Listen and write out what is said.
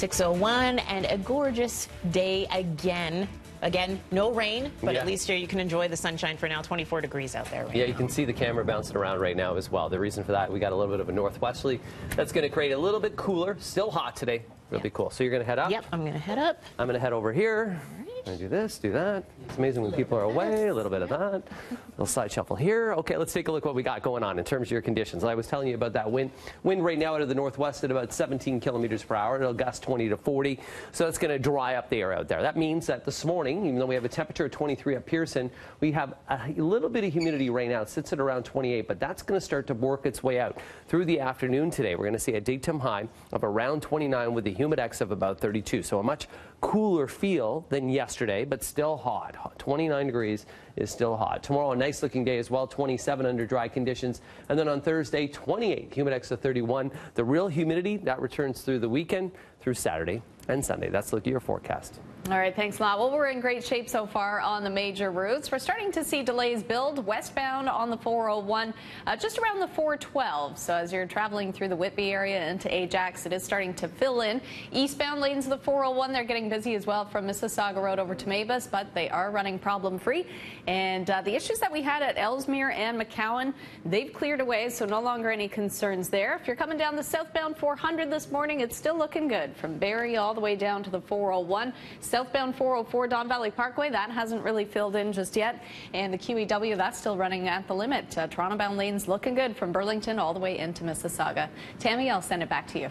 601 and a gorgeous day again. Again, no rain, but Yeah. at least here you can enjoy the sunshine for now. 24 degrees out there. Right Yeah, now. you can see the camera bouncing around right now as well. The reason for that, we got a little bit of a northwesterly. That's going to create a little bit cooler. Still hot today. Really cool. So you're going to head up. Yep, I'm going to head up. I'm going to head over here. I'm going to do this, do that. It's amazing when people are away. A little bit of that. A little side shuffle here. Okay, let's take a look what we got going on in terms of your conditions. I was telling you about that wind. Wind right now out of the northwest at about 17 kilometers per hour. It'll gust 20 to 40. So that's going to dry up the air out there. That means that this morning, even though we have a temperature of 23 at Pearson, we have a little bit of humidity right now. It sits at around 28, but that's going to start to work its way out through the afternoon today. We're going to see a daytime high of around 29 with the humidex of about 32. So a much cooler feel than yesterday, but still hot. Hot. 29 degrees is still hot. Tomorrow, a nice looking day as well, 27 under dry conditions. And then on Thursday, 28, humidex of 31. The real humidity, that returns through the weekend, through Saturday and Sunday. That's look at your forecast. All right, thanks a lot. Well, we're in great shape so far on the major routes. We're starting to see delays build westbound on the 401, uh, just around the 412. So as you're traveling through the Whitby area into Ajax, it is starting to fill in. Eastbound lanes of the 401, they're getting busy as well from Mississauga Road over to Mavis, but they are running problem free. And uh, the issues that we had at Ellesmere and McCowan, they've cleared away, so no longer any concerns there. If you're coming down the southbound 400 this morning, it's still looking good from Barrie all the way down to the 401. Southbound 404 Don Valley Parkway, that hasn't really filled in just yet. And the QEW, that's still running at the limit. Uh, Toronto bound lanes looking good from Burlington all the way into Mississauga. Tammy, I'll send it back to you.